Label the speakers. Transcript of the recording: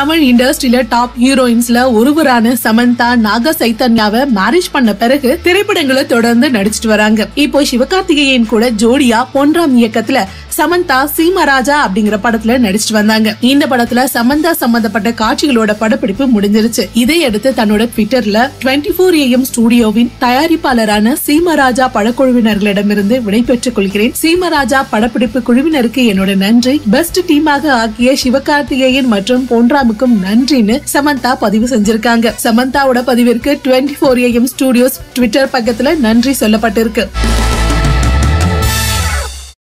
Speaker 1: தமிழ் இண்டஸ்ட்ரியில டாப் ஹீரோயின்ஸ்ல ஒருவரான சமந்தா நாக சைத்தன்யாவை மேரேஜ் பண்ண பிறகு திரைப்படங்களை தொடர்ந்து நடிச்சிட்டு வராங்க. இப்போ சிவகார்த்திகேயன் கூட ஜோடியா பொன்ராம் இயக்கத்துல சமந்தா சீமராஜா அப்படிங்கிற படத்துல நடிச்சிட்டு வந்தாங்க. இந்த படத்துல சமந்தா சம்பந்தப்பட்ட காட்சிகளோட படப்பிடிப்பு முடிஞ்சிருச்சு. இதையடுத்து தன்னோட ட்விட்டர்ல டுவெண்ட்டி ஃபோர் ஏஎம் ஸ்டுடியோவின் தயாரிப்பாளரான சீமராஜா படக்குழுவினர்களிடமிருந்து விடைபெற்றுக் கொள்கிறேன். சீமராஜா படப்பிடிப்பு குழுவினருக்கு என்னோட நன்றி. பெஸ்ட் டீமாக ஆக்கிய சிவகார்த்திகேயன் மற்றும் பொன்ராமுக்கும் நன்றின்னு சமந்தா பதிவு செஞ்சிருக்காங்க. சமந்தாவோட பதிவிற்கு twenty four AM Studios Twitter பக்கத்துல நன்றி சொல்லப்பட்டிருக்கு.